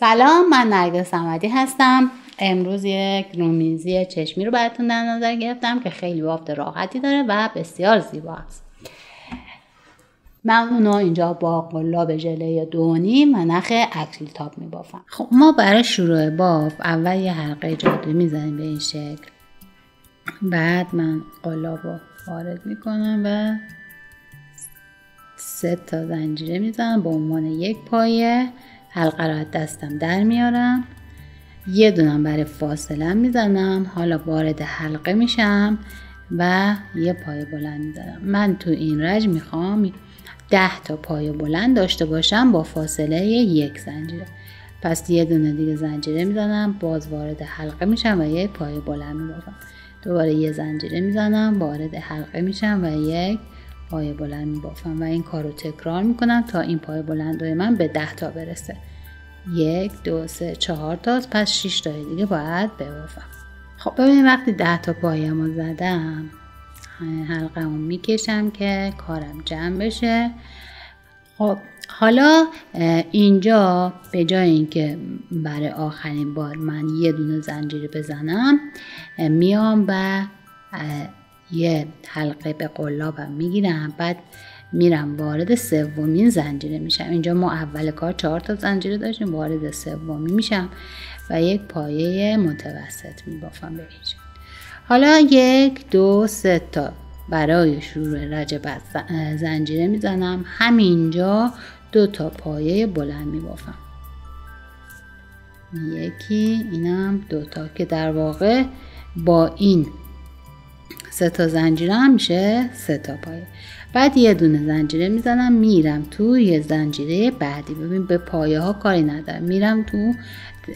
سلام من نرگس سمدی هستم. امروز یک رومیزی چشمی رو براتون در نظر گرفتم که خیلی بافت راحتی داره و بسیار زیباست من اونو اینجا با قلاب ژله دونیم و نخ اکلیل تاپ میبافم. خب ما برای شروع باف اول یه حلقه جادویی می‌زنیم به این شکل. بعد من قلاب رو وارد می‌کنم و سه تا زنجیره می‌زنم به عنوان یک پایه. حلقه را دستم در میارم. یه دونم برای فاصله می‌زنم. حالا وارد حلقه میشم و یه پای بلند می‌زنم. من تو این رج می‌خوام ده تا پای بلند داشته باشم با فاصله یک زنجیره. پس یه دونه دیگه زنجیره می‌زنم باز وارد حلقه میشم و یه پای بلند میبافم دوباره یه زنجیره می‌زنم وارد حلقه میشم و یک پای بلند میبافم و این کار رو تکرار می‌کنم تا این پای بلند من به ده تا برسه. یک دو سه چهار تا پس شیش تای دیگه باید ببافم. خب ببینید وقتی ده تا پایمو زدم حلقه رو می‌کشم که کارم جمع بشه. خب حالا اینجا به جای اینکه برای آخرین بار من یه دونه زنجیره بزنم میام و یه حلقه به قلابم می‌گیرم بعد میرم وارد سومین زنجیره میشم. اینجا ما اول کار چهار تا زنجیره داشتیم وارد سومی میشم و یک پایه متوسط میبافم به حالا یک دو سه تا برای شروع رجب زنجیره می‌زنم. همینجا دو تا پایه بلند میبافم. یکی اینم دوتا که در واقع با این سه تا زنجیره هم میشه؟ سه تا پایه. بعد یه دونه زنجیره می‌زنم میرم تو یه زنجیره بعدی. ببین به پایه ها کاری ندارم. میرم تو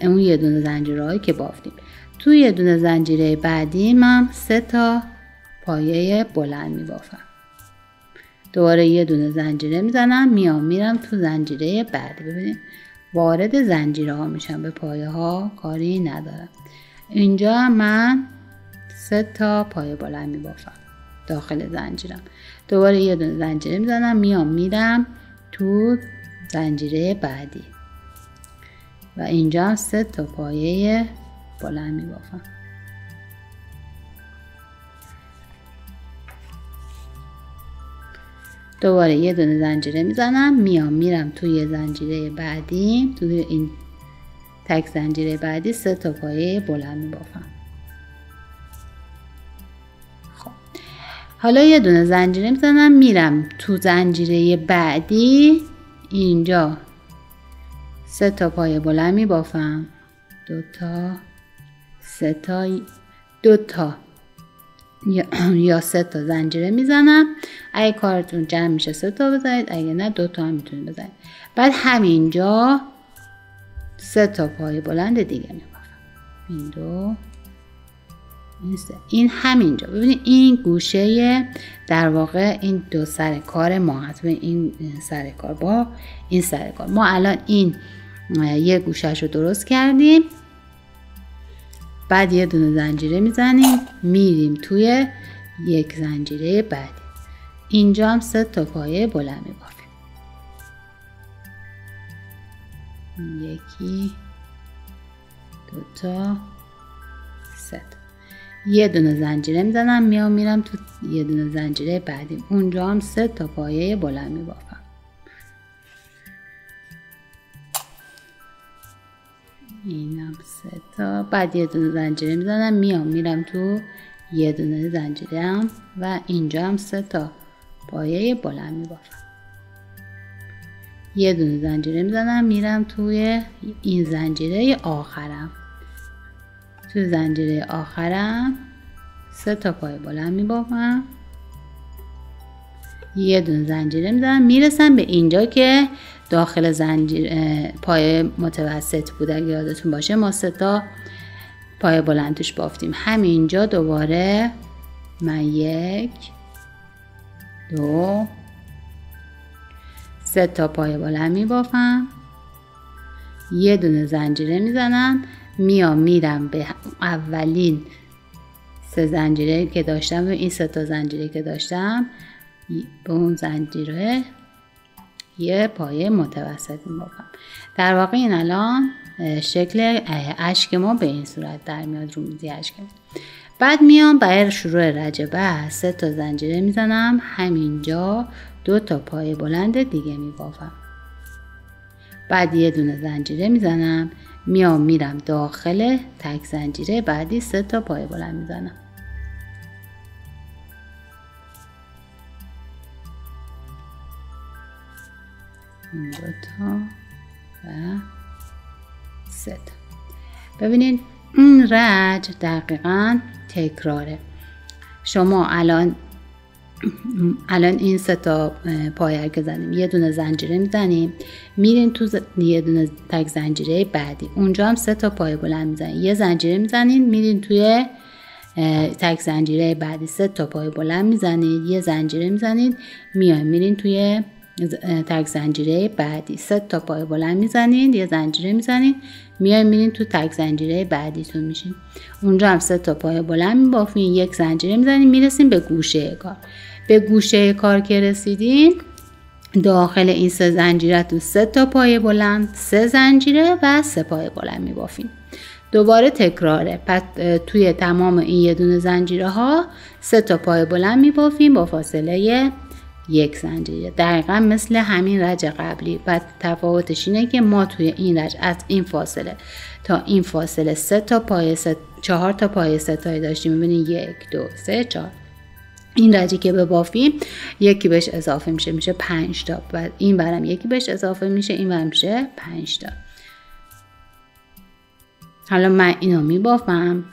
اون یه دونه زنجیره هایی که بافتیم. تو یه دونه زنجیره بعدی من سه تا پایه بلند میبافم. دوباره یه دونه زنجیره می‌زنم میام میرم تو زنجیره بعدی. ببینید وارد زنجیره ها میشم. به پایه ها کاری ندارم. اینجا من سه تا پایه بلند میبافم. داخل زنجیرم. دوباره یه دونه زنجیره می‌زنم میام میرم تو زنجیره بعدی. و اینجا سه تا پایه بلند میبافم. دوباره یه دونه زنجیره می‌زنم میام میرم توی زنجیره بعدی. توی این تک زنجیره بعدی سه تا پایه بلند میبافم. حالا یه دونه زنجیره می‌زنم میرم تو زنجیره بعدی. اینجا. سه تا پایه بلند میبافم. دو تا. سه تا. دو تا. یا سه تا زنجیره می‌زنم. اگه کارتون جمع میشه سه تا بزنید. اگه نه دو تا هم می‌تونید بزنید. بعد همینجا سه تا پای بلند دیگه میبافم. این دو. سه این همینجا. ببینید این گوشه در واقع این دو سر کار ما هست. این سر کار با این سر کار. ما الان این یه گوشش رو درست کردیم. بعد یه دونه زنجیره می‌زنیم. میریم توی یک زنجیره بعدی. اینجا هم سه تا پایه بلند میبافیم. یکی دوتا یه دونه زنجیره می‌زنم میام میرم تو یه دونه زنجیره بعدی. اونجا هم سه تا پایه بلند میبافم. اینم سه تا. بعد یه دونه زنجیره می‌زنم میام میرم تو یه دونه زنجیره هم و اینجا هم سه تا پایه بلند میبافم. یه دونه زنجیره می‌زنم میرم توی این زنجیره آخرم. تو زنجیره آخرم. سه تا پای بلند میبافم یه دونه زنجیره می‌زنم. می‌رسم به اینجا که داخل زنجیر پای متوسط بود. اگه یادتون باشه ما سه تا پای بلند بافتیم. همینجا دوباره من یک دو سه تا پای بلند می بافم یه دونه زنجیره می‌زنم. میام میرم به اولین سه زنجیره که داشتم. و این سه تا زنجیره که داشتم به اون زنجیره یه پایه متوسط میبافم در واقع این الان شکل اشک ما به این صورت در میاد رو میزی اشک. بعد میام برای شروع رجبه سه تا زنجیره می‌زنم. همینجا دو تا پای بلند دیگه میبافم بعد یه دونه زنجیره می‌زنم. میام میرم داخل تک زنجیره بعدی سه تا پای بلند می‌زنم. دو تا و سه تا. ببینید این رج دقیقا تکراره. شما الان الان این سه تا پایه که زنیم. یه دونه زنجیره می‌زنیم. میرین تو یه دونه تک زنجیره بعدی. اونجا هم سه تا پایه بلند می‌زنیم. یه زنجیره می‌زنین میرین توی تک زنجیره بعدی. سه تا پای بلند می‌زنید یه زنجیره می‌زنید میایم میرین توی تک زنجیره بعدی. سه تا پای بلند می‌زنید یه زنجیره می‌زنید میایم میرین تو تک زنجیره بعدیتون میشین. اونجا هم سه تا پای بلند میبافین یک زنجیره می‌زنید می‌رسیم به گوشه کار. به گوشه کار که رسیدین داخل این سه زنجیره تو سه تا پای بلند سه زنجیره و سه پای بلند میبافین. دوباره تکراره. پس توی تمام این یه دونه زنجیره ها سه تا پای بلند میبافیم با فاصله یک زنجیره. دقیقا مثل همین رج قبلی. و تفاوتش اینه که ما توی این رج از این فاصله تا این فاصله سه تا پای سه چهار تا پای ستایی داشتیم. می‌بینید یک دو سه چهار. این رجی که به بافیم یکی بهش اضافه میشه. میشه پنج تا. و این برم یکی بهش اضافه میشه. این برم میشه پنج تا. حالا من اینو میبافم.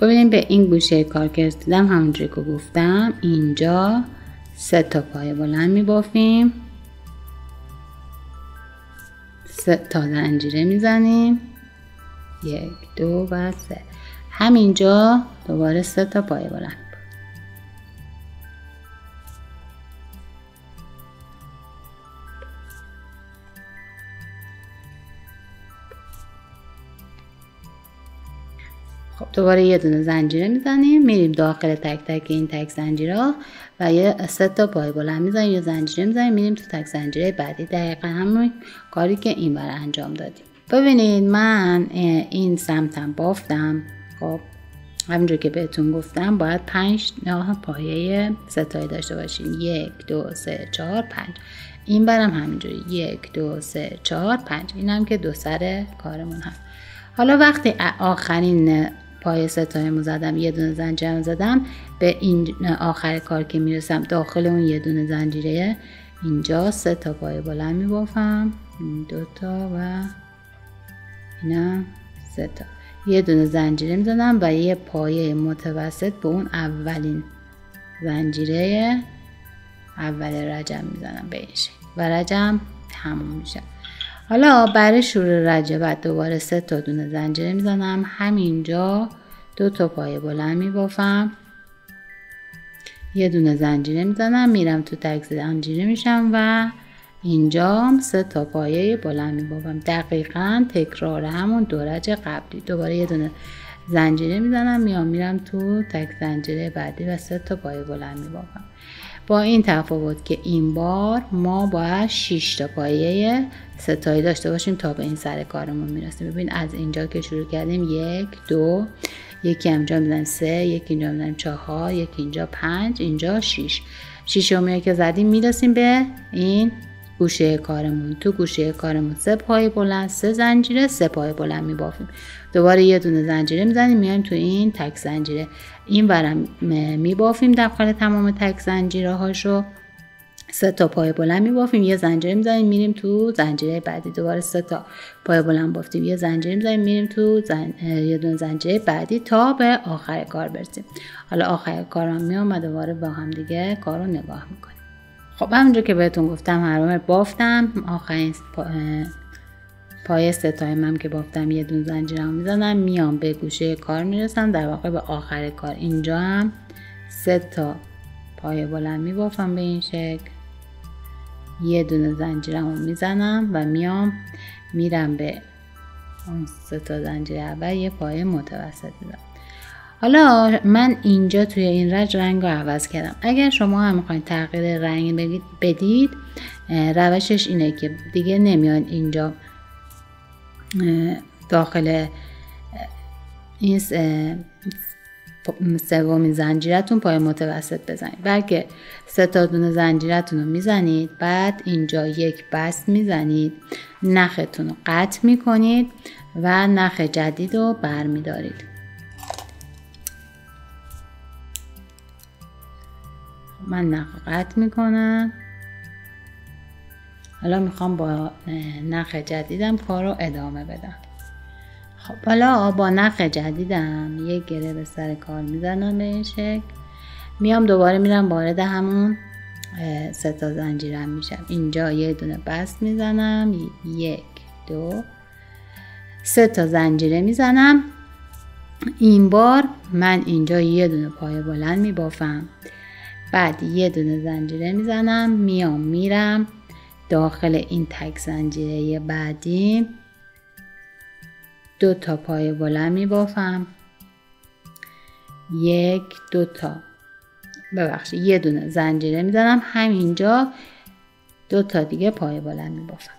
ببینیم به این گوشه کار رسیدم همونجوری که گفتم اینجا سه تا پای بلند میبافیم. سه تا زنجیره می‌زنیم. یک دو و سه. همینجا دوباره سه تا پای بلند. دوباره یه دونه زنجیره می‌زنیم. میریم داخل تک تک این تک زنجیره و یه سه تا پای بلند می‌زنیم یه زنجیره می‌زنیم میریم تو تک زنجیره بعدی. دقیقا همون کاری که این بار انجام دادیم. ببینید من این سمتم بافتم. خب همونجور که بهتون گفتم باید پنج پایه ستایی داشته باشین. یک دو سه چهار پنج. این برم همینجوری. یک دو سه چهار پنج. این هم که دو سر کارمون هست حالا وقتی آخرین پای ستایمو زدم یه دونه زنجیرم زدم به این آخر کار که می‌رسم داخل اون یه دونه زنجیره. اینجا سه تا پای بلند میبافم. این دوتا و اینا سه تا. یه دونه زنجیره می‌زنم و یه پایه متوسط به اون اولین زنجیره اول رجم می‌زنم به این شکل و رجم تموم میشه. حالا برای شروع رجبت دوباره سه تا دونه زنجیره می‌زنم. همینجا دو تا پای بلند میبافم. یه دونه زنجیره می‌زنم میرم تو تک زنجیره میشم و اینجا سه تا پایه بلند میبافم. دقیقا تکرار همون دورج قبلی. دوباره یه دونه زنجیره می‌زنم میام میرم تو تک زنجیره بعدی و سه تا پایه بلند میبافم. با این تفاوت که این بار ما باید 6 تا پایه ستایی داشته باشیم تا به این سر کارمون می‌رسیم. ببین از اینجا که شروع کردیم یک دو یکی اینجا می‌زنیم سه یکی اینجا می‌زنیم چهار یکی اینجا پنج اینجا شیش شیشمی که زدیم می‌رسیم به این گوشه کارمون. تو گوشه کارمون سه پای بلند سه زنجیره سه پای بلند میبافیم. دوباره یه دونه زنجیره می‌زنیم میایم تو این تک زنجیره. این برم میبافیم داخل تمام تک زنجیره هاشو سه تا پای بلند میبافیم یه زنجیره می‌زنیم میریم تو زنجیره بعدی. دوباره سه تا پای بلند بافتیم یه زنجیره می‌زنیم میریم تو زن... یه دونه زنجیره بعدی تا به آخر کار برسیم. حالا آخر کارم میام و دوباره با هم دیگه کار رو نگاه می‌کنیم. خب همونجور که بهتون گفتم هر بافتم. آخرین پا... پای ستایم که بافتم یه دون زنجیرم می‌زنم میام به گوشه کار می‌رسم. در واقع به آخر کار. اینجا هم سه تا پای بلند میبافم به این شکل. یه دونه زنجیرم رو می‌زنم و میام. میرم به اون سه تا زنجیر اول یه پای متوسط می‌زنم. حالا من اینجا توی این رج رنگ رو عوض کردم. اگر شما هم می‌خواید تغییر رنگ بدید روشش اینه که دیگه نمیاد اینجا داخل این سومین زنجیرتون پای متوسط بزنید. بلکه سه تا دونه زنجیرتون رو می‌زنید بعد اینجا یک بست می‌زنید. نختون رو قطع می‌کنید و نخ جدید رو برمیدارید. من قطع می‌کنم. حالا می‌خوام با نخ جدیدم کار رو ادامه بدم. خب حالا با نخ جدیدم یک گره به سر کار می‌زنم به این شکل میام دوباره میرم وارد همون سه تا زنجیرم میشم. اینجا یه دونه بست می‌زنم. یک دو سه تا زنجیره می‌زنم. این بار من اینجا یه دونه پای بلند میبافم. بعد یه دونه زنجیره می‌زنم میام میرم. داخل این تک زنجیره بعدی دو تا پای بلند می بافم یک دو تا. ببخشید یه دونه زنجیره می‌زنم. همینجا دو تا دیگه پای بلند می بافم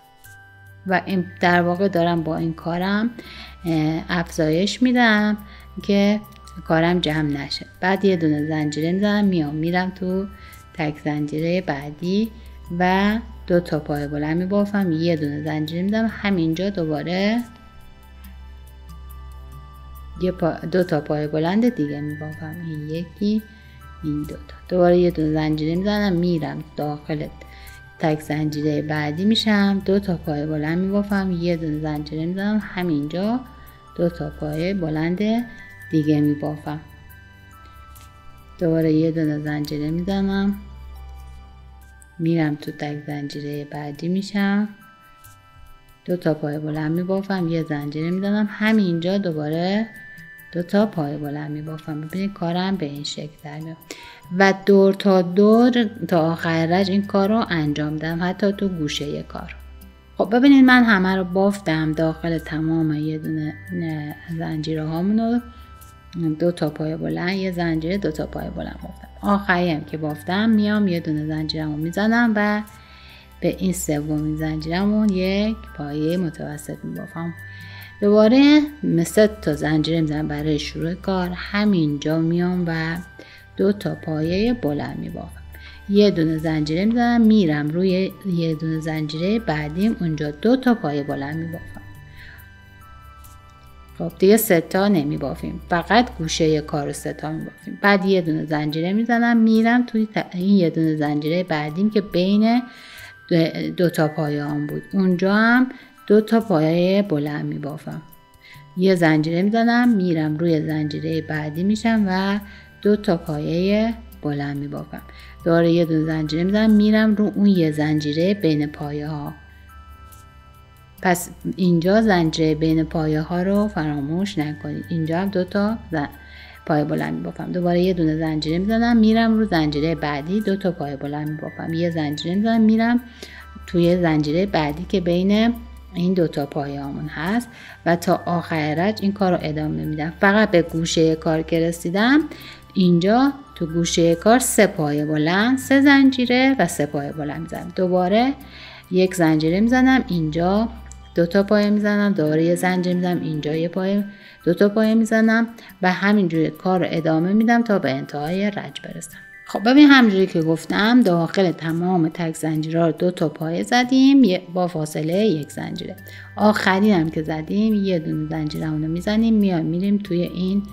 و در واقع دارم با این کارم افزایش میدم که کارم جمع نشه. بعد یه دونه زنجیره می‌زنم میام میرم تو تک زنجیره بعدی و دو تا پای بلند می بافم یه دونه زنجیره می‌زنم همینجا دوباره یه دو تا پای بلند دیگه میبافم. این یکی این دو تا. دوباره یه دو زنجیره می‌زنم میرم داخل تک زنجیره بعدی میشم. دو تا پای بلند میبافم. یه دونه زنجیره می‌زنم همینجا دو تا پای بلند دیگه میبافم. دوباره یه دونه زنجیره می‌زنم. میرم تو تک زنجیره بعدی میشم. دو تا پای بلند میبافم یه زنجیره می‌زنم. همینجا دوباره دو تا پای بلند می بافم ببینید کارم به این شکل در و دور تا دور تا آخر رج این کار رو انجام دم حتی تو گوشه کار. خب ببینید من همه رو بافتم داخل تمام یه دونه زنجیره هامون دو تا پای بلند یه زنجیره دو تا پای بلند بافتم. آخری هم که بافتم میام یه دونه زنجیرم رو می‌زنم و به این سومین زنجیرمون یک پایه متوسط میبافم. دوباره مثل تا زنجیره می‌زنم برای شروع کار همینجا میام و دو تا پایه بلند میبافم. یه دونه زنجیره می‌زنم میرم روی یه دونه زنجیره بعدیم اونجا دو تا پایه بلند میبافم. خب دیگه ستا نمی بافیم فقط گوشه کار ستا می بافیم بعد یه دونه زنجیره می‌زنم میرم توی این یه دونه زنجیره بعدیم که بین دو تا پایه هم بود. اونجا هم دو تا پایه بلند می بافم یه زنجیره می‌زنم میرم روی زنجیره بعدی میشم و دو تا پایه بلند می بافم دوباره یه دو زنجیره می‌زنم میرم رو اون یه زنجیره بین پایه ها پس اینجا زنجیره بین پایه ها رو فراموش نکنید. اینجا هم دو تا زن... پای بلند می بافم دوباره یه دونه زنجیره می‌زنم میرم رو زنجیره بعدی دو تا پای بلند می بافم یه زنجیره می‌زنم میرم توی زنجیره بعدی که بین این دوتا پایه‌مون هست و تا آخر رج این کار رو ادامه میدم. فقط به گوشه کار که رسیدم اینجا تو گوشه کار سه پایه بلند سه زنجیره و سه پایه بلند می‌زنم. دوباره یک زنجیره می‌زنم اینجا دو تا پایه می‌زنم دوباره یه زنجیره می‌زنم اینجا یه پایه دو تا پایه می‌زنم و همینجوری کار رو ادامه میدم تا به انتهای رج برسم. خب ببین همجوری که گفتم داخل تمام تک زنجیرها رو دو تا پایه زدیم با فاصله یک زنجیره. آخرین هم که زدیم یه دونه زنجیره رو می‌زنیم میایم میریم توی این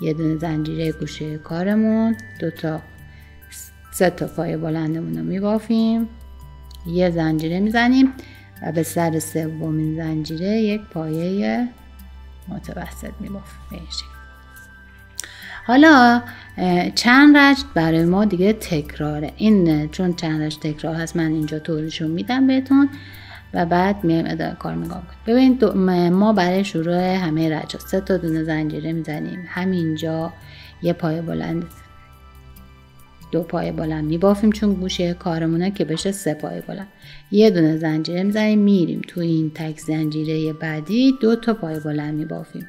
یه دونه زنجیره گوشه کارمون. دو تا سه تا پایه بلندمون رو میبافیم یه زنجیره می‌زنیم. و به سر سومین زنجیره یک پایه متوسط میبافیم حالا چند رجل برای ما دیگه تکراره. این چون چند رجل تکرار هست من اینجا توضیحشون میدم بهتون و بعد میایم ادامه کار کنیم. ببینید ما برای شروع همه رجل سه تا دونه زنجیره می‌زنیم. همینجا یه پای بلند دو پای بلند میبافیم چون گوشه کارمونه که بشه سه پای بلند. یه دونه زنجیره می‌زنیم میریم. تو این تک زنجیره بعدی دو تا پای بلند میبافیم.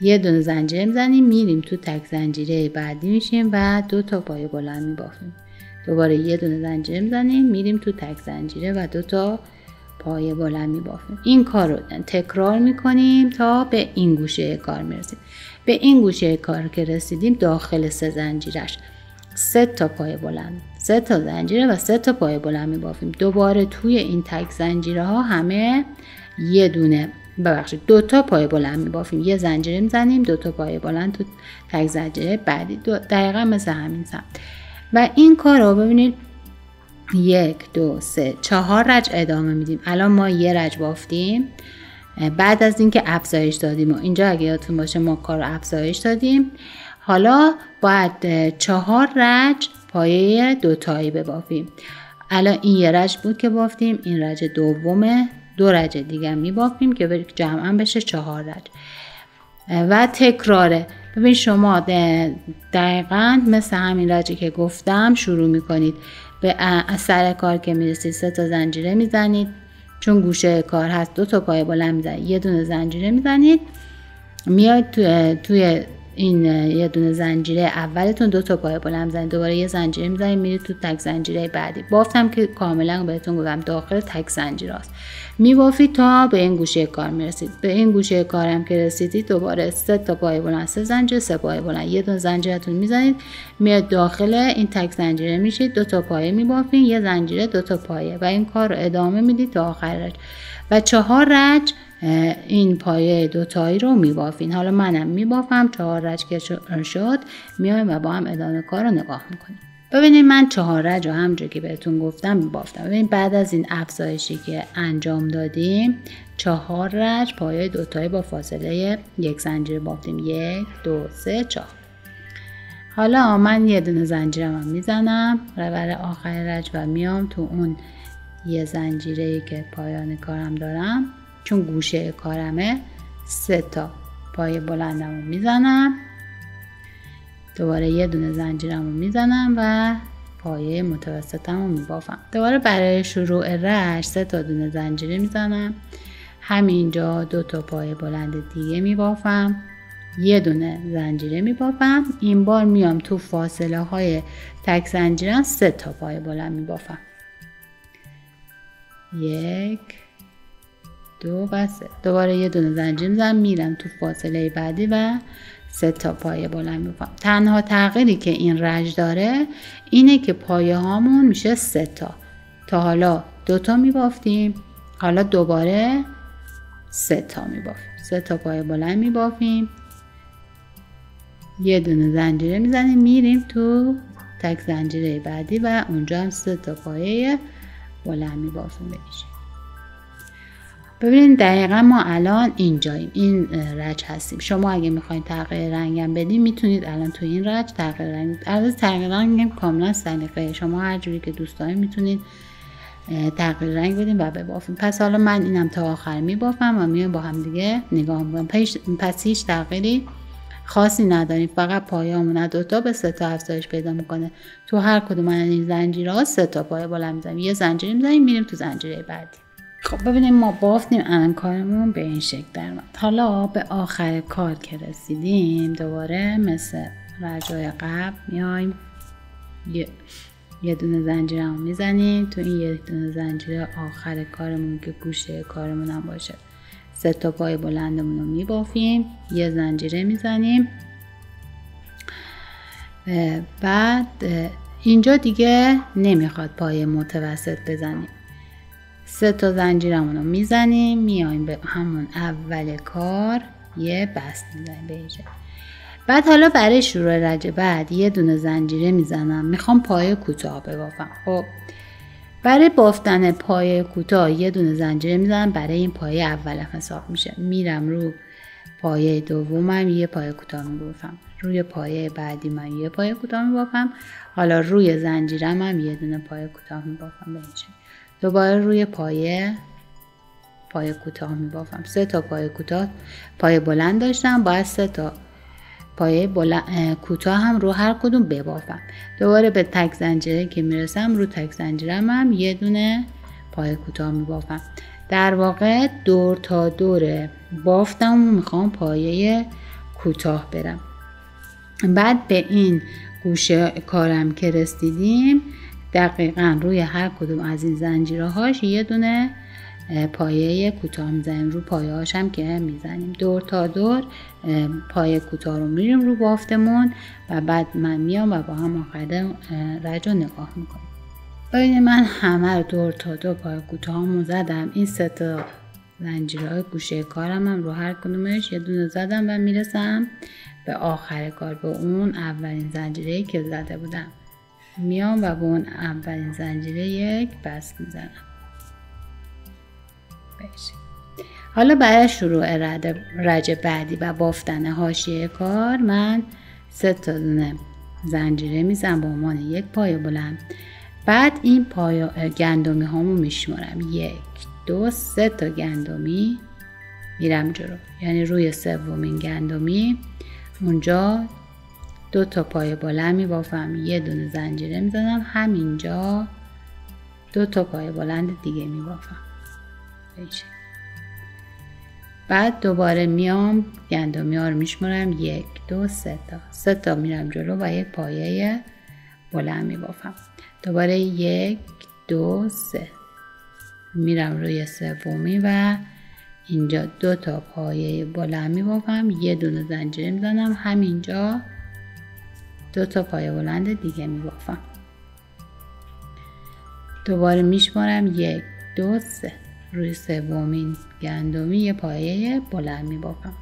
یه دونه زنجیره می‌زنیم میریم. تو تک زنجیره بعدی میشیم و دو تا پای بلند میبافیم. دوباره یه دونه زنجیره می‌زنیم میریم تو تک زنجیره و دو تا پای بلند میبافیم. این کار رو تکرار می‌کنیم تا به این گوشه کار می‌رسیم. به این گوشه کار که رسیدیم داخل سه زنجیرش. سه تا پای بلند. سه تا زنجیره و سه تا پای بلند میبافیم. دوباره توی این تک زنجیره ها همه یه دونه ببخشید دو تا پای بلند میبافیم. یه زنجیره می‌زنیم دو تا پای بلند تو تک زنجیره بعدی دو دقیقا مثل همین سمت و این کار رو ببینید. یک دو سه چهار رج ادامه میدیم. الان ما یه رج بافتیم. بعد از اینکه افزایش دادیم و اینجا اگه یادتون باشه ما کار افزایش دادیم. حالا باید چهار رج پایه دوتایی ببافیم. الان این یه رج بود که بافتیم این رج دومه. دو رج دیگه میبافیم که جمعا بشه چهار رج. و تکراره. ببین شما دقیقا مثل همین رجی که گفتم شروع می‌کنید. به سر کار که می‌رسید سه تا زنجیره می‌زنید. چون گوشه کار هست دو تا پای بلند می‌زنید یه دونه زنجیره می‌زنید. میاد توی این یه دونه زنجیره اولتون دو تا پای بلند می‌زنید. دوباره یه زنجیره می‌زنید میرید تو تک زنجیره بعدی. بافتم که کاملا بهتون گفتم داخل تک زنجیره است. میبافید تا به این گوشه کار می‌رسید. به این گوشه کارم که رسیدید دوباره سه تا پای بلند سه زنجیره سه پای بلند. یه دونه زنجیرتون می‌زنید میاد داخل این تک زنجیره میشید. دو تا پایه میبافین یه زنجیره دو تا پایه. و این کار رو ادامه می‌دید تا آخر رج. و چهار رج این پایه دوتایی رو میبافین. حالا منم میبافم چهار رج که شد میایم و با هم ادامه کار رو نگاه می‌کنیم. ببینید من چهار رج رو همجور که بهتون گفتم میبافتم. ببینید بعد از این افزایشی که انجام دادیم چهار رج پایه دوتایی با فاصله یک زنجیر بافتیم. یک دو سه چهار. حالا من یه دونه زنجیرم هم می‌زنم. برای آخر رج و میام تو اون یه زنجیره که پایان کارم دارم. چون گوشه کارمه سه تا پای بلندم رو می‌زنم. دوباره یه دونه زنجیرم رو می‌زنم و پایه متوسطم رو میبافم. دوباره برای شروع رش سه تا دونه زنجیره می‌زنم. همینجا دو تا پای بلند دیگه میبافم. یه دونه زنجیره میبافم. این بار میام تو فاصله های تک زنجیرم سه تا پای بلند میبافم. یک دو و سه. دوباره یه دونه زنجیر می‌زنم میرم تو فاصله بعدی و سه تا پایه بلند می‌کنم. تنها تغییری که این رج داره اینه که پایه هامون میشه سه تا. تا حالا دوتا میبافتیم حالا دوباره سه تا میبافیم. سه تا پایه بلند میبافیم. یه دونه زنجیره می‌زنیم میریم تو تک زنجیره بعدی و اونجا هم سه تا پایه بلند میبافیم بکشیم. ببینید دقیقا ما الان اینجاییم این رج هستیم. شما اگه می‌خواین تغییر رنگم بدیم می‌تونید الان تو این رج تغییر رنگ از تغییر رنگ کاملا سلیقه شما هر جوری که دوست دارید می‌تونید تغییر رنگ بدیم و ببافیم پس حالا من اینم تا آخر میبافم و میام با هم دیگه نگاه می‌کنم پس هیچ تغییری خاصی نداریم. فقط پایامون دوتا به سه تا افزایش پیدا می‌کنه. تو هر کدوم از این زنجیرها سه تا پایه بلند می‌زنیم. یه زنجیره می‌زنیم میریم تو زنجیره بعدی. خب ببینیم ما بافتیم الان کارمون به این شکل درمد حالا به آخر کار که رسیدیم دوباره مثل رجای قبل میایم. یه, یه دونه زنجیره هم می‌زنیم. تو این یه دونه زنجیره آخر کارمون که گوشه کارمون هم باشه. سه تا پای بلندمون رو میبافیم. یه زنجیره می‌زنیم. بعد اینجا دیگه نمی‌خواد پای متوسط بزنیم. سه تا زنجیرمون رو می‌زنیم میایم به همون اول کار یه بست می‌زنیم به بعد حالا برای شروع رج بعد یه دونه زنجیره می‌زنم. می‌خوام پای کوتاه ببافم. خب برای بافتن پای کوتاه یه دونه زنجیره می‌زنم برای این پایه اولم حساب میشه. میرم رو پایه دومم یه پایه کوتاه میبافم. روی پایه بعدی من یه پایه کوتاه میبافم. حالا روی زنجیرم هم یه دونه پایه کوتاه میبافم به دوباره روی پایه پای کوتاه میبافم. سه تا پای کوتاه پای بلند داشتم باید سه تا پایه کوتاه هم رو هر کدوم ببافم. دوباره به تک زنجیره که می‌رسم رو تک زنجیرم هم یه دونه پایه کوتاه میبافم. در واقع دور تا دور بافتم و می‌خوام پایه کوتاه برم. بعد به این گوشه کارم که رسیدیم دقیقا روی هر کدوم از این زنجیره هاش یه دونه پایه کوتاه می‌زنیم. رو پایه هاشم که می‌زنیم. دور تا دور پایه کوتاه رو میریم رو بافتمون و بعد من میام و با هم آخر رج رو نگاه می‌کنم ببینید من همه رو دور تا دور پایه کوتاه زدم. این سه تا زنجیرهای گوشه کارم هم رو هر کدومش یه دونه زدم و می‌رسم به آخر کار. به اون اولین زنجیره که زده بودم. میام و به اون اولین زنجیره یک بست می‌زنم. حالا برای شروع رج بعدی و بافتن هاشیه کار من سه تا دونه زنجیره می‌زنم به عنوان یک پای بلند. بعد این پای گندمی هامو میشمارم. یک دو سه تا گندمی میرم جلو. یعنی روی سومین گندمی اونجا دو تا پای بلند میبافم. یه دونه زنجیره می‌زنم. همینجا دو تا پای بلند دیگه میبافم. بعد دوباره میام گندمی ها رو میشمارم. یک دو سه تا. سه تا میرم جلو و یک پایه بلند میبافم. دوباره یک دو سه. میرم روی سومی و اینجا دو تا پایه بلند میبافم. یه دونه زنجیره می‌زنم. همینجا دو تا پایه بلند دیگه میبافم. دوباره میشمارم یک دو سه. روی سومین گندمی یه پایه بلند میبافم.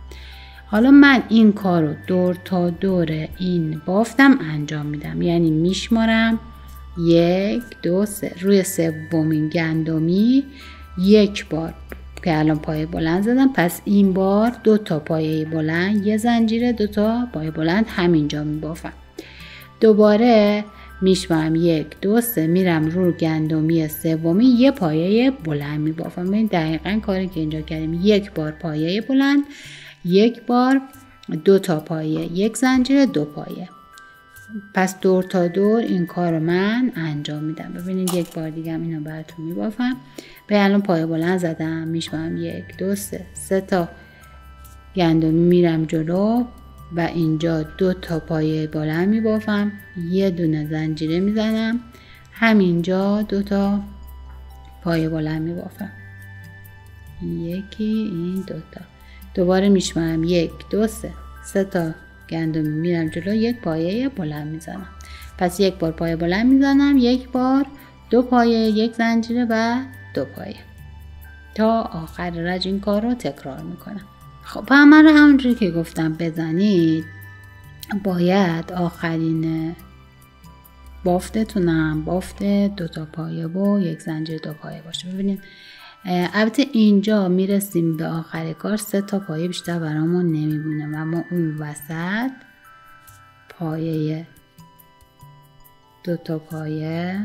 حالا من این کار رو دور تا دور این بافتم انجام میدم. یعنی میشمارم یک دو سه. روی سومین گندمی یک بار که الان پایه بلند زدم. پس این بار دو تا پایه بلند یه زنجیره دو تا پایه بلند همینجا میبافم. دوباره میشمارم. یک دو سه میرم رو گندمی سومی یه پایه بلند میبافم. این دقیقا کاری که اینجا کردیم. یک بار پایه بلند یک بار دو تا پایه یک زنجیره دو پایه. پس دور تا دور این کار رو من انجام میدم. ببینید یک بار دیگه اینو براتون میبافم. به الان پایه بلند زدم. میشمارم. یک دو سه. سه تا گندمی میرم جلو. و اینجا دو تا پایه بلند می بافم یه دونه زنجیره می‌زنم. همینجا دو تا پایه بلند می بافم یکی این دوتا دوباره میشمارم. یک دو سه. سه تا گندم میرم جلو. یک پایه بلند می‌زنم. پس یک بار پایه بلند می‌زنم. یک بار دو پایه یک زنجیره و دو پایه. تا آخر رج این کار رو تکرار می‌کنم. خب همه رو همونجوری که گفتم بزنید باید آخرین بافتتونم بافت دوتا پایه و یک زنجیر دو پایه باشه. ببینید البته اینجا می‌رسیم به آخر کار سه تا پایه بیشتر برامون نمی‌بینه و ما اون وسط پایه دو تا پایه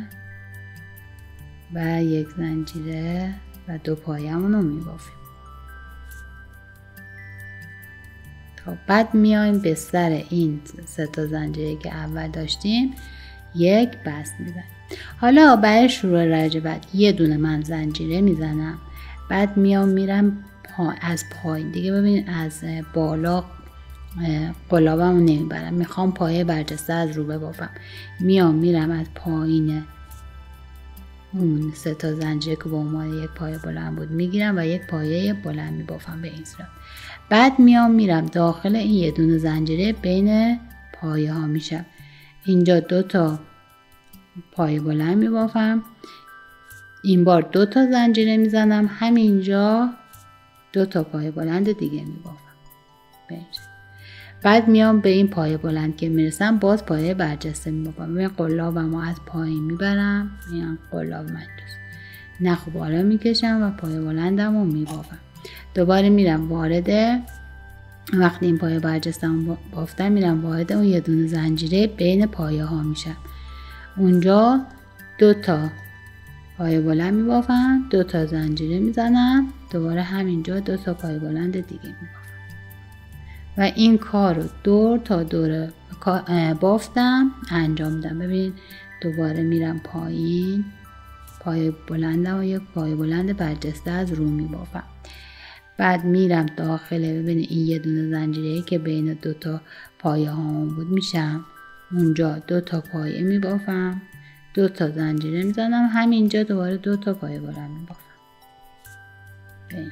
و یک زنجیره و دو پایه رو میبافیم. خب بعد میایم به سر این سه تا زنجیره که اول داشتیم یک بست می‌زنیم. حالا برای شروع رج بعد یه دونه من زنجیره می‌زنم. بعد میام میرم از پایین. دیگه ببینید از بالا قلابم رو نمی‌برم. می‌خوام پایه برجسته از رو ببافم. میام میرم از پایین اون سه تا زنجیره که به عنوان یک پایه بلند بود می‌گیرم و یک پایه بلند میبافم به این صورت. بعد میام میرم داخل این یه دونه زنجیره بین پایه ها میشم. اینجا دو تا پایه بلند میبافم. این بار دو تا زنجیره می‌زنم. همینجا دو تا پایه بلند دیگه میبافم. بعد میام به این پایه بلند که می‌رسم باز پایه برجسته میبافم. این قلابم از پایین می‌برم این قلاب من نخ بالا می‌کشم و پایه بلندم رو میبافم. دوباره میرم وارد وقتی این پایه برجستم بافتم میرم وارد اون یه دونه زنجیره بین پایه ها میشم. اونجا دو تا پایه بلند میبافم دو تا زنجیره می‌زنم دوباره همینجا دو تا پایه بلند دیگه میبافم. و این کار رو دور تا دور بافتم انجام میدم. ببین دوباره میرم پایین پای بلندم و یک پای بلند برجسته از رو میبافم. بعد میرم داخل ببین این یه دونه زنجیره که بین دوتا پایه هامون بود میشم. اونجا دو تا پایه میبافم دو تا زنجیره می‌زنم همینجا دوباره دو تا پایه بلند میبافم. به این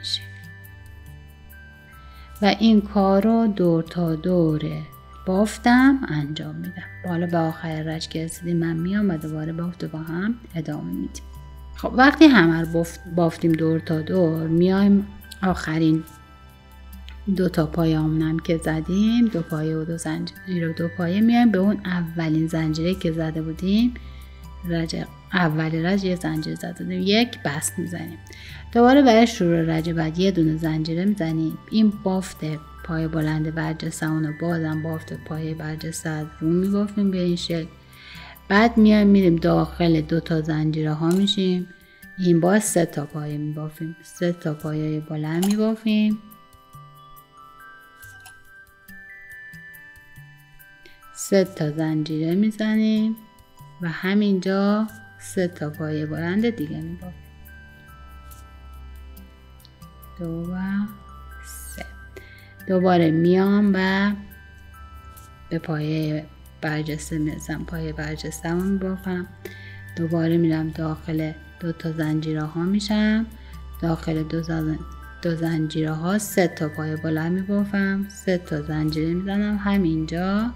و این کار رو دور تا دوره بافتم انجام میدم. بالا به آخر رج که رسیدیم من میام و دوباره بافت با هم ادامه میدیم. خب وقتی همه رو بافتیم دور تا دور میایم دو تا پایه هم که زدیم. دو پایه و دو زنجیره و دو پایه میایم. به اون اولین زنجیره که زده بودیم رج اول رج یه زنجیره زده بودیم. یک بست می‌زنیم. دوباره برای شروع رج بعد یه دونه زنجیره می‌زنیم. این بافت پای بلند برجسته اونو بازم بافت پای برجسته از رو میبافیم به این شکل. بعد میایم میریم داخل دو تا زنجیره ها میشیم. این باز سه تا پایه میبافیم. سه تا پایه بلند میبافیم. سه تا زنجیره می‌زنیم و همینجا سه تا پایه بلند دیگه میبافیم. دو و سه. دوباره میام و به پایه برجسته می‌رسم. پایه برجسته رو میبافم. دوباره میرم داخل دو تا زنجیره ها میشم. داخل دو, زن... دو زنجیره ها سه تا پایه بلند میبافم. سه تا زنجیره می‌زنم همینجا.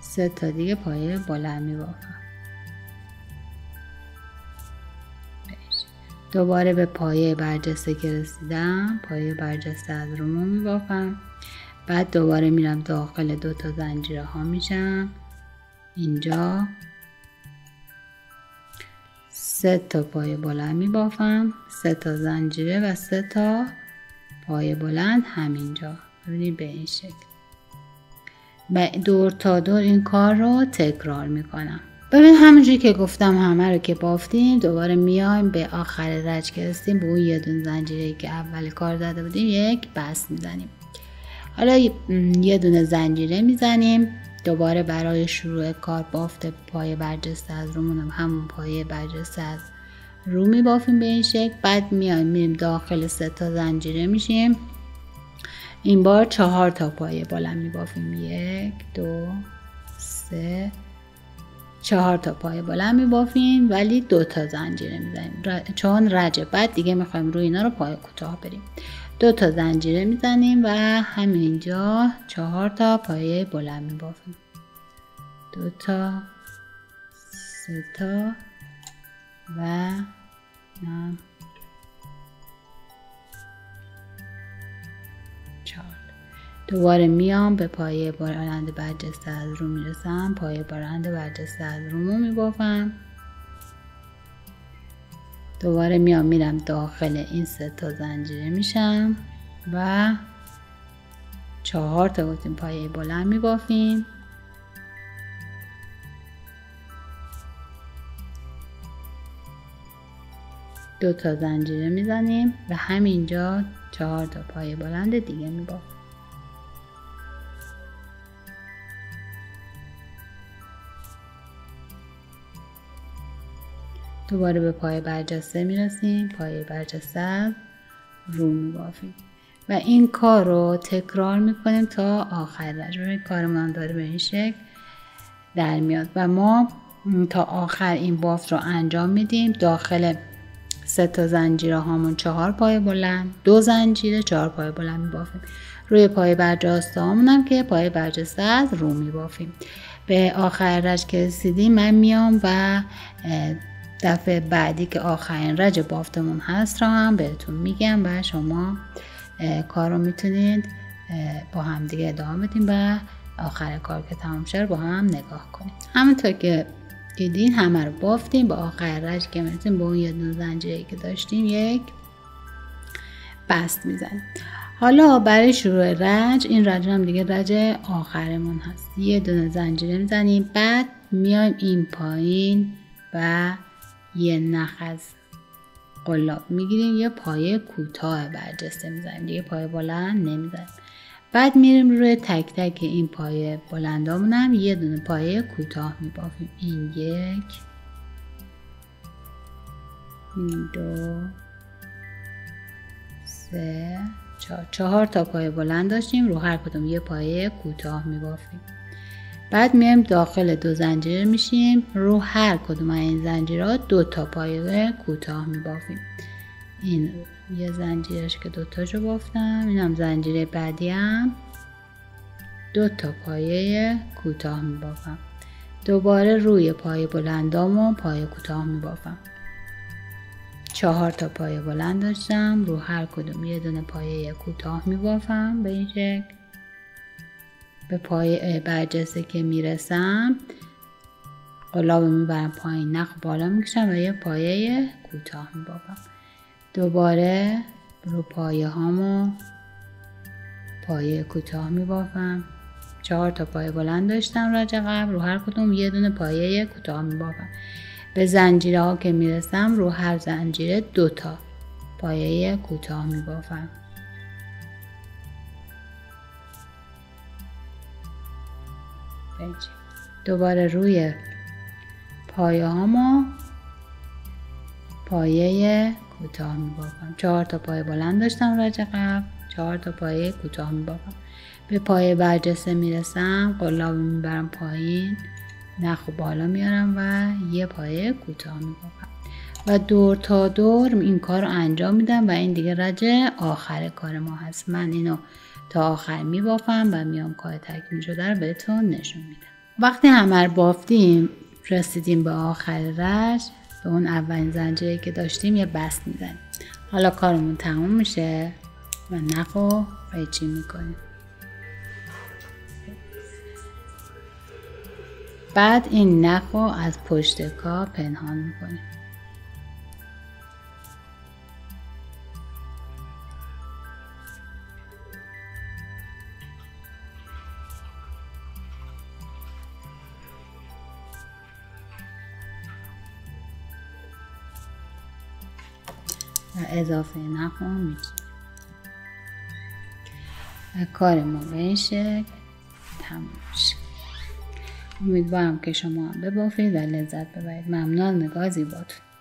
سه تا دیگه پایه بلند میبافم. دوباره به پایه برجسته که رسیدم پایه برجسته از رومو میبافم. بعد دوباره میرم داخل دو تا زنجیره ها میشم. اینجا. سه تا پای بلند می بافم سه تا زنجیره و سه تا پای بلند همینجا. ببینید به این شکل. و دور تا دور این کار رو تکرار می‌کنم. ببین همونجوری که گفتم همه رو که بافتیم دوباره میایم به آخر رج که به اون یه دون زنجیره که اول کار زده بودیم یک بست می‌زنیم. حالا یه دونه زنجیره می‌زنیم. دوباره برای شروع کار بافت پای برجسته از رومون همون پای برجسته از رو می بافیم به این شکل. بعد میایم میریم داخل سه تا زنجیره میشیم. این بار چهار تا پایه بلند می بافیم یک دو سه. چهار تا پایه بلند می بافیم ولی دو تا زنجیره می‌زنیم. چون رجه بعد دیگه می‌خوایم روی اینا رو پای کوتاه بریم. دو تا زنجیره می‌زنیم و همینجا چهار تا پایه بلند میبافیم. دو تا سه تا و چهار. دوباره میام به پایه بلند برجسته از رو می‌رسم پایه بلند برجسته از رومو میبافم. دوباره میام میرم داخل این سه تا زنجیره میشم و چهار تا گفتیم پایه بلند میبافیم. دو تا زنجیره می‌زنیم و همینجا چهار تا پایه بلند دیگه میبافیم. دوباره به پای برجسته می‌رسیم پای برجسته رو میبافیم و این کار رو تکرار می‌کنیم تا آخر رج کارمان داره به این شکل در میاد. و ما تا آخر این بافت رو انجام میدیم. داخل سه تا زنجیره هامون چهار پای بلند دو زنجیره چهار پای بلند میبافیم. روی پای برجسته هامون هم که پای برجسته از رو میبافیم. به آخر رج که رسیدیم من میام و دفعه بعدی که آخرین رج بافتمون هست را هم بهتون میگم و شما کار رو می‌تونید با هم دیگه ادامه بدیم و آخر کار که تمام شد با هم نگاه کنیم همونطور که دیدین همه رو بافتیم با آخر رج که می‌تونیم با اون یه دونه زنجیره که داشتیم یک بست می‌زنیم. حالا برای شروع رج این رج هم دیگه رج آخرمون هست. یه دونه زنجیره می‌زنیم بعد میایم این پایین و یه نخ از قلاب می‌گیریم یه پایه کوتاه برجسته می‌زنیم دیگه پایه بلند نمی‌زنیم. بعد میریم روی تک تک این پایه بلندامونم یه دونه پایه کوتاه میبافیم. این یک این دو سه چهار, چهار تا پایه بلند داشتیم رو هر کدوم یه پایه کوتاه میبافیم. بعد میایم داخل دو زنجیر میشیم. رو هر کدوم از این زنجیرات دو تا پایه کوتاه میبافیم. این یه زنجیرش که دوتاشو بافتم. اینم زنجیره بعدی هم دو تا پایه کوتاه میبافم. دوباره روی پایه بلندام و پایه کوتاه میبافم. چهار تا پایه بلند داشتم. رو هر کدوم یه دونه پایه کوتاه میبافم به این شکل. به پای برجسته که می‌رسم قلاب می‌برم پایین نخ بالا می‌کشم و یه پایه کوتاه میبافم دوباره رو پایه هامو پایه کوتاه میبافم چهار تا پایه بلند داشتم راجع قبل رو هر کدوم یه دونه پایه کوتاه میبافم به زنجیره ها که می‌رسم رو هر زنجیره دو تا پایه کوتاه میبافم دوباره روی پایه هامو پایه کوتاه میبافم چهار تا پایه بلند داشتم راجع قبل. چهار تا پایه کوتاه میبافم به پایه برجسته می‌رسم قلاب می‌برم پایین. نخ و بالا میارم و یه پایه کوتاه میبافم و دور تا دور این کار رو انجام میدم و این دیگه رجه آخر کار ما هست. من اینو تا آخر میبافم و میام کار تکمیل شده رو بهتون نشون میدم. وقتی همه بافتیم رسیدیم به آخر رج به اون اولین زنجیری که داشتیم یه بست می‌زنیم. حالا کارمون تموم میشه و نخ و ریچی می‌کنیم. بعد این نخ رو از پشت کا پنهان می‌کنیم. اضافه نخ رو و کار ما به این شکل تموم میشه. امیدوارم که شما هم ببافید و لذت ببرید. ممنون. نگاه زیباتون.